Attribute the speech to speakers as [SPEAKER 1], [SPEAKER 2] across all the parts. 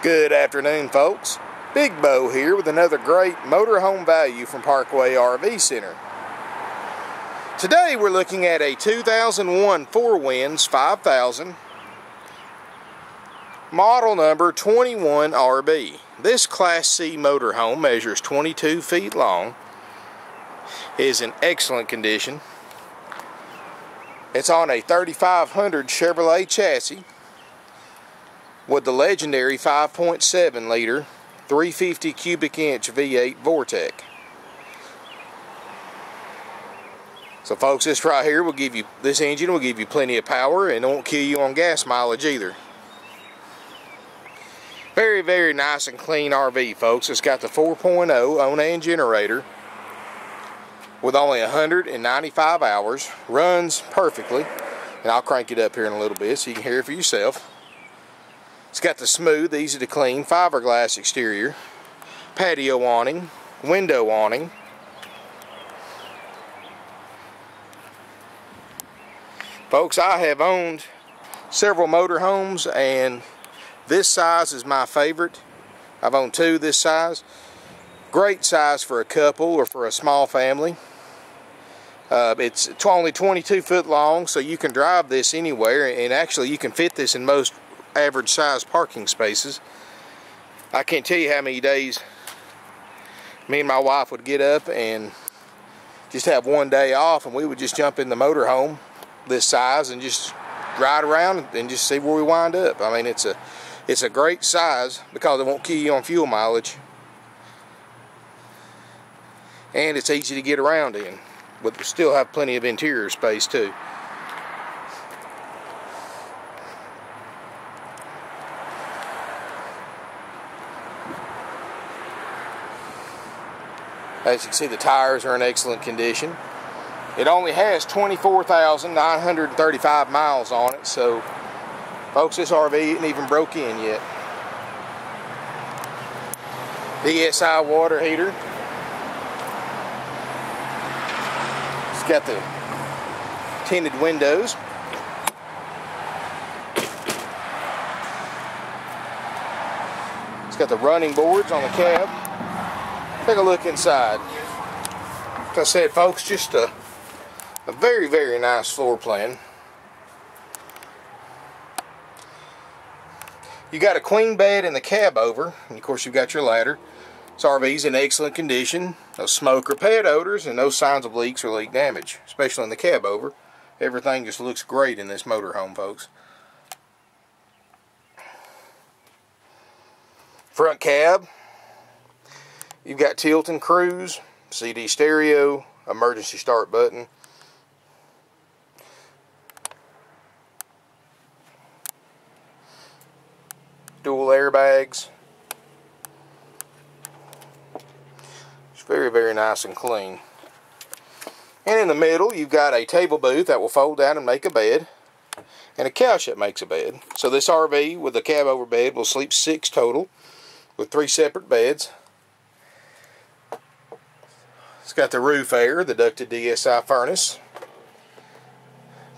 [SPEAKER 1] Good afternoon, folks. Big Bo here with another great motorhome value from Parkway RV Center. Today we're looking at a 2001 Four Winds 5000 model number 21RB. This Class C motorhome measures 22 feet long, is in excellent condition. It's on a 3500 Chevrolet chassis with the legendary 5.7 liter 350 cubic inch V8 Vortec. So folks, this right here will give you, this engine will give you plenty of power and won't kill you on gas mileage either. Very, very nice and clean RV, folks. It's got the 4.0 Onan generator with only 195 hours. Runs perfectly. And I'll crank it up here in a little bit so you can hear it for yourself. It's got the smooth, easy to clean fiberglass exterior, patio awning, window awning. Folks, I have owned several motorhomes and this size is my favorite. I've owned two this size. Great size for a couple or for a small family. Uh, it's only 22 foot long, so you can drive this anywhere, and actually you can fit this in most average size parking spaces. I can't tell you how many days me and my wife would get up and just have one day off, and we would just jump in the motorhome this size and just ride around and just see where we wind up. I mean, it's a it's a great size because it won't kill you on fuel mileage, and it's easy to get around in but we still have plenty of interior space too. As you can see, the tires are in excellent condition. It only has 24,935 miles on it, so folks, this RV isn't even broke in yet. DSI water heater, It's got the tinted windows. It's got the running boards on the cab. Take a look inside. Like I said, folks, just a, a very, very nice floor plan. You got a queen bed in the cab over, and of course you've got your ladder. This RV's in excellent condition. No smoke or pet odors and no signs of leaks or leak damage, especially in the cab over. Everything just looks great in this motorhome, folks. Front cab. You've got tilt and cruise, CD stereo, emergency start button. Dual airbags. It's very, very nice and clean. And in the middle, you've got a table booth that will fold down and make a bed. And a couch that makes a bed. So this RV with the cab over bed will sleep six total with three separate beds. It's got the roof air, the ducted DSI furnace.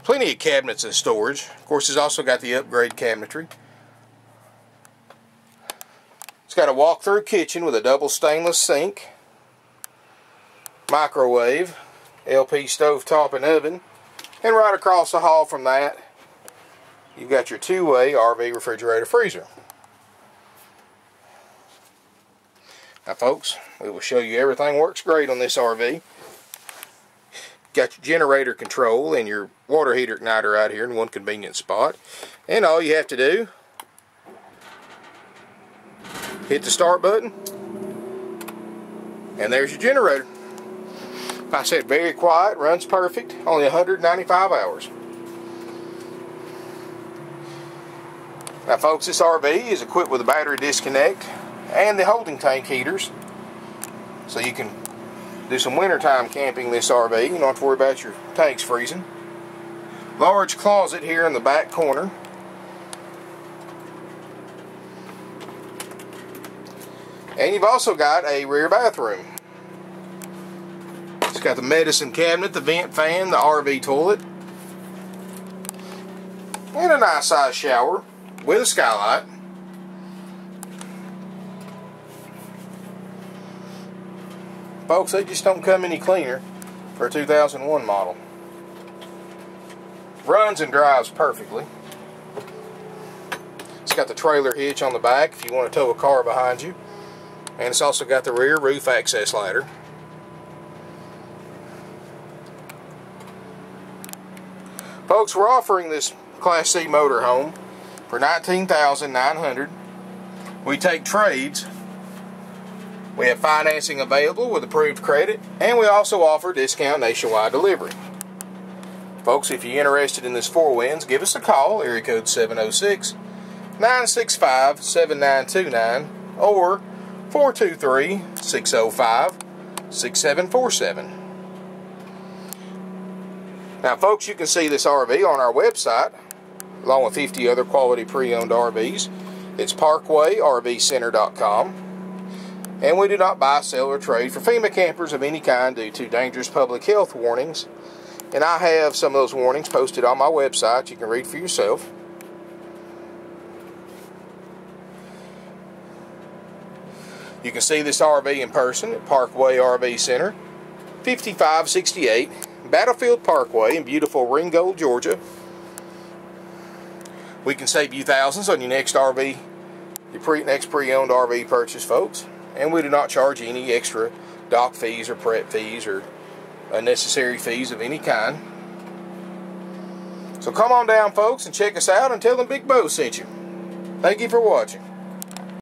[SPEAKER 1] Plenty of cabinets and storage. Of course, it's also got the upgrade cabinetry. It's got a walk-through kitchen with a double stainless sink microwave, LP stove top and oven, and right across the hall from that, you've got your two-way RV refrigerator freezer. Now folks, we will show you everything works great on this RV. Got your generator control and your water heater igniter right here in one convenient spot. And all you have to do, hit the start button, and there's your generator. I said very quiet, runs perfect, only 195 hours. Now folks, this RV is equipped with a battery disconnect and the holding tank heaters. So you can do some wintertime camping this RV. You don't have to worry about your tanks freezing. Large closet here in the back corner. And you've also got a rear bathroom. It's got the medicine cabinet, the vent fan, the RV toilet, and a nice size shower with a skylight. Folks, they just don't come any cleaner for a 2001 model. Runs and drives perfectly. It's got the trailer hitch on the back if you want to tow a car behind you. And it's also got the rear roof access ladder. Folks, we're offering this Class C motorhome for 19,900. We take trades. We have financing available with approved credit, and we also offer discount nationwide delivery. Folks, if you're interested in this four winds, give us a call, area code 706 965 7929 or 423 605 6747. Now, folks, you can see this RV on our website, along with 50 other quality pre-owned RVs. It's parkwayrvcenter.com. And we do not buy, sell, or trade for FEMA campers of any kind due to dangerous public health warnings. And I have some of those warnings posted on my website. You can read for yourself. You can see this RV in person at Parkway RV Center, 5568 Battlefield Parkway in beautiful Ringgold, Georgia. We can save you thousands on your next RV, your pre, next pre-owned RV purchase, folks. And we do not charge any extra doc fees or prep fees or unnecessary fees of any kind. So come on down, folks, and check us out and tell them Big Bo sent you. Thank you for watching.